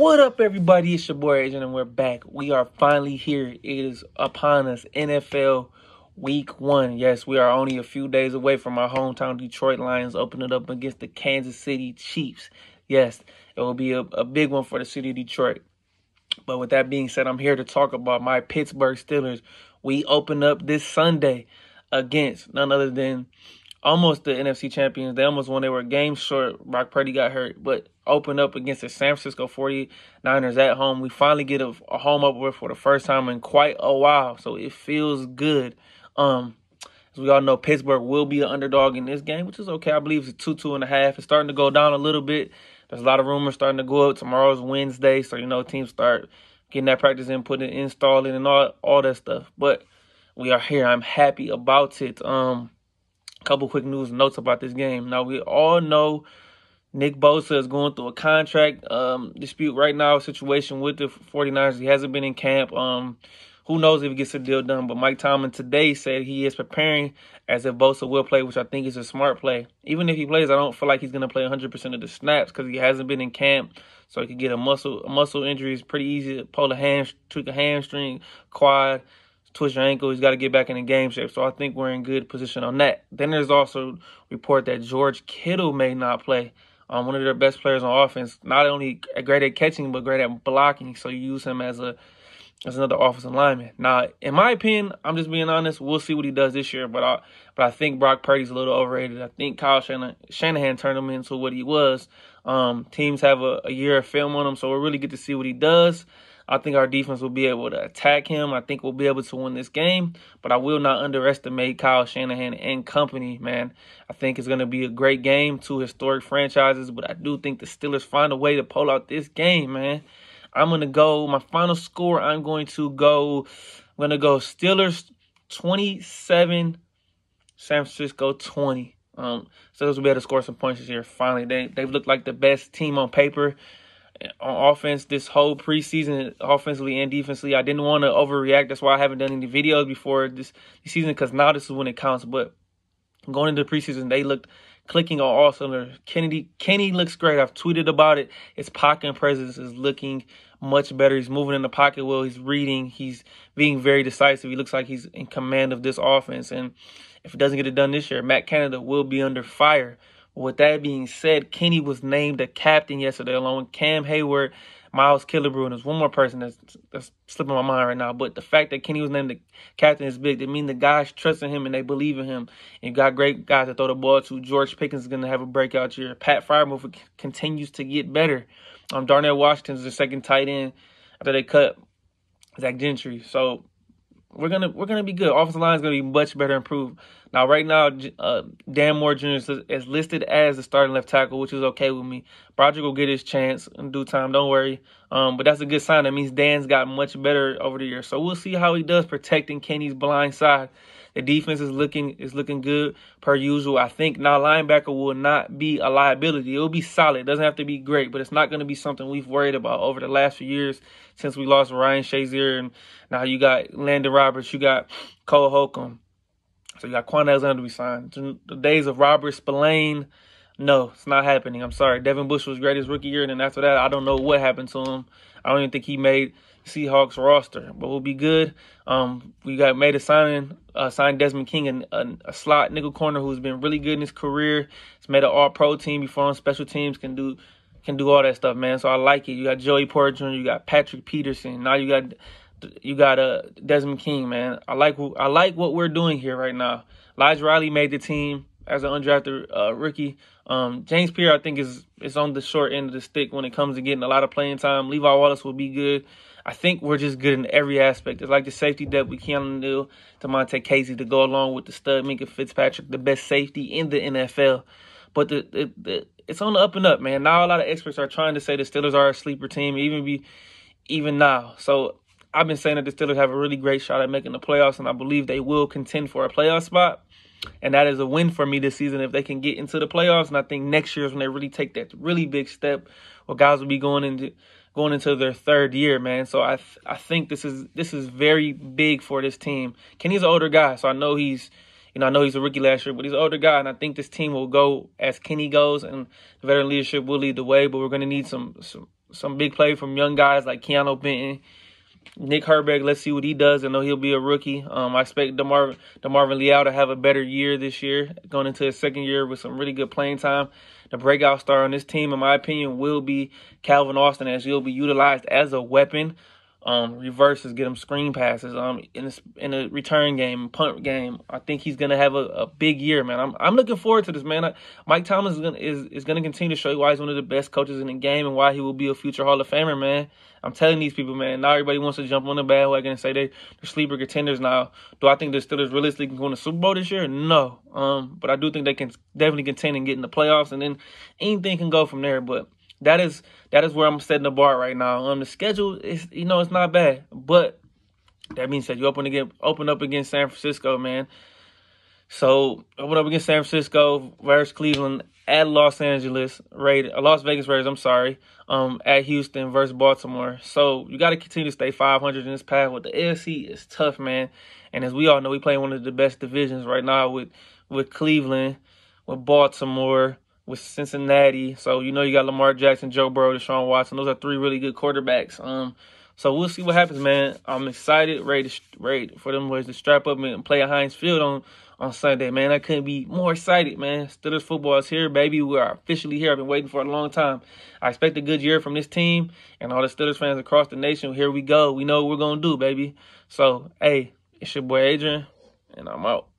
What up, everybody? It's your boy Adrian, and we're back. We are finally here. It is upon us. NFL Week One. Yes, we are only a few days away from our hometown Detroit Lions opening up against the Kansas City Chiefs. Yes, it will be a, a big one for the city of Detroit. But with that being said, I'm here to talk about my Pittsburgh Steelers. We open up this Sunday against none other than almost the NFC champions. They almost won. They were game short. Brock Purdy got hurt, but opened up against the San Francisco 49ers at home. We finally get a, a home opener for the first time in quite a while, so it feels good. Um, as we all know, Pittsburgh will be an underdog in this game, which is okay. I believe it's a two, two and a half. It's starting to go down a little bit. There's a lot of rumors starting to go up. Tomorrow's Wednesday, so you know teams start getting that practice in, putting it installing and all all that stuff. But we are here. I'm happy about it. Um couple quick news notes about this game. Now we all know Nick Bosa is going through a contract um, dispute right now, situation with the 49ers. He hasn't been in camp. Um, who knows if he gets the deal done? But Mike Tomlin today said he is preparing as if Bosa will play, which I think is a smart play. Even if he plays, I don't feel like he's going to play 100% of the snaps because he hasn't been in camp. So he could get a muscle a muscle injury. It's pretty easy to pull a hand, tweak a hamstring, quad twist your ankle. He's got to get back in the game shape. So I think we're in good position on that. Then there's also report that George Kittle may not play. Um, one of their best players on offense, not only great at catching but great at blocking. So you use him as a as another offensive lineman. Now, in my opinion, I'm just being honest. We'll see what he does this year, but I but I think Brock Purdy's a little overrated. I think Kyle Shanahan, Shanahan turned him into what he was. Um, teams have a, a year of film on him, so we'll really get to see what he does. I think our defense will be able to attack him. I think we'll be able to win this game, but I will not underestimate Kyle Shanahan and company, man. I think it's going to be a great game, two historic franchises, but I do think the Steelers find a way to pull out this game, man. I'm going to go, my final score, I'm going to go, I'm going to go Steelers 27, San Francisco 20. Um, Steelers will be able to score some points this year. Finally, they they've looked like the best team on paper on offense this whole preseason, offensively and defensively. I didn't want to overreact. That's why I haven't done any videos before this, season because now this is when it counts. But going into the preseason, they looked clicking on all cylinders. Kennedy Kenny looks great. I've tweeted about it. His pocket presence is looking much better. He's moving in the pocket well. He's reading. He's being very decisive. He looks like he's in command of this offense. And if he doesn't get it done this year, Matt Canada will be under fire. With that being said, Kenny was named a captain yesterday along with Cam Heyward, Miles Killebrew, and there's one more person that's, that's slipping my mind right now. But the fact that Kenny was named the captain is big. It means the guys trust in him and they believe in him. And got great guys to throw the ball to. George Pickens is going to have a breakout year. Pat Freiermuth continues to get better. Um, Darnell Washington's the second tight end after they cut Zach Gentry. So we're gonna we're gonna be good. Offensive line is gonna be much better improved. Now, right now, uh, Dan Moore Jr. is, is, listed as the starting left tackle, which is okay with me. Broderick will get his chance in due time. Don't worry. Um, but that's a good sign. That means Dan's got much better over the years. So we'll see how he does protecting Kenny's blind side. The defense is looking is looking good per usual. I think now linebacker will not be a liability. It will be solid. It doesn't have to be great, but it's not going to be something we've worried about over the last few years since we lost Ryan Shazier and now you got Landon Roberts, you got Cole Holcomb. So you got Kwon Alexander to be signed. The days of Robert Spillane, no, it's not happening. I'm sorry. Devin Bush was great his rookie year, and then after that, I don't know what happened to him. I don't even think he made Seahawks roster, but we'll be good. Um, we got made a signing, uh, signed Desmond King, a, slot nickel corner who's been really good in his career. He's made an All Pro team before on special teams, can do can do all that stuff, man. So I like it. You got Joey Porter Jr., you got Patrick Peterson. Now you got you got uh, Desmond King, man. I like I like what we're doing here right now. Elijah Riley made the team as an undrafted uh, rookie. Um, James Pierre, I think, is is on the short end of the stick when it comes to getting a lot of playing time. Levi Wallace will be good. I think we're just good in every aspect. It's like the safety depth we can do. Damontae Kazee to go along with the stud Minkah Fitzpatrick, the best safety in the NFL. But the, the, the it's on the up and up, man. Now a lot of experts are trying to say the Steelers are a sleeper team, even be even now. So I've been saying that the Steelers have a really great shot at making the playoffs, and I believe they will contend for a playoff spot. And that is a win for me this season if they can get into the playoffs. And I think next year is when they really take that really big step, where guys will be going into going into their third year, man. So I th- I think this is this is very big for this team. Kenny's an older guy, so I know he's You know, I know he's a rookie last year, but he's an older guy, and I think this team will go as Kenny goes, and the veteran leadership will lead the way. But we're going to need some some some big play from young guys like Keanu Benton, Nick Herbig. Let's see what he does. I know he'll be a rookie. Um, I expect DeMar DeMarvin Leal to have a better year this year, going into his second year with some really good playing time. The breakout star on this team, in my opinion, will be Calvin Austin, as he'll be utilized as a weapon um, reverses, get him screen passes. Um, in a, in a return game, punt game, I think he's gonna have a, a big year, man. I'm I'm looking forward to this, man. I, Mike Tomlin is gonna is, is gonna continue to show you why he's one of the best coaches in the game and why he will be a future Hall of Famer, man. I'm telling these people, man. Now everybody wants to jump on the bandwagon and say they, they're sleeper contenders now. Do I think the Steelers realistically can go in the Super Bowl this year? No. Um, but I do think they can definitely contend and get in the playoffs, and then anything can go from there. But that is that is where I'm setting the bar right now. Um, the schedule is you know it's not bad, but that being said, you open again, open up against San Francisco, man. So open up against San Francisco versus Cleveland at Los Angeles Raiders, uh, Las Vegas Raiders. I'm sorry, um, at Houston versus Baltimore. So you got to continue to stay 500 in this path. With the AFC is tough, man. And as we all know, we play one of the best divisions right now with with Cleveland, with Baltimore with Cincinnati. So you know you got Lamar Jackson, Joe Burrow, Deshaun Watson. Those are three really good quarterbacks. Um, so we'll see what happens, man. I'm excited, ready, to, ready for them boys to strap up and play at Heinz Field on on Sunday, man. I couldn't be more excited, man. Steelers football is here, baby. We are officially here. I've been waiting for a long time. I expect a good year from this team and all the Steelers fans across the nation. Here we go. We know what we're gonna do, baby. So, hey, it's your boy Adrian, and I'm out.